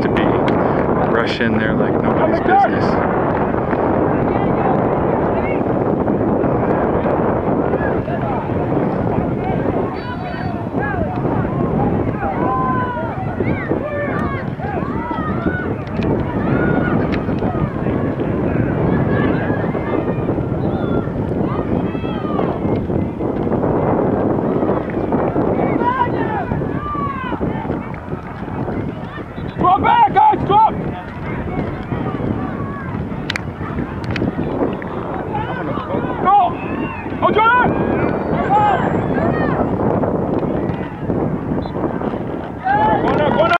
to be. Rush in there like nobody's business. 好球